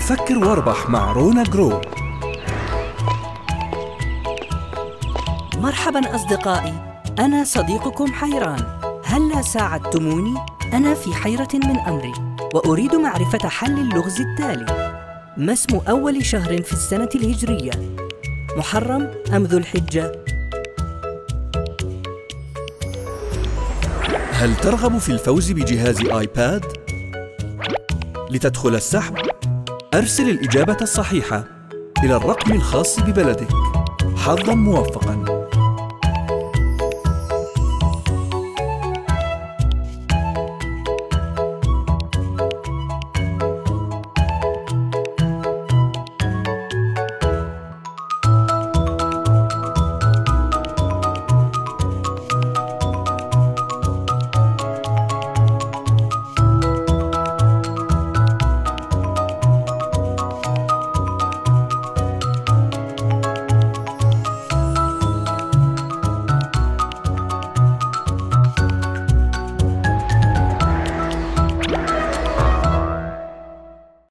فكر واربح مع رونا جرو مرحبا أصدقائي أنا صديقكم حيران هلا ساعدتموني؟ أنا في حيرة من أمري وأريد معرفة حل اللغز التالي ما اسم أول شهر في السنة الهجرية؟ محرم أم ذو الحجة؟ هل ترغب في الفوز بجهاز آيباد؟ لتدخل السحب. أرسل الإجابة الصحيحة إلى الرقم الخاص ببلدك. حظا موفقا.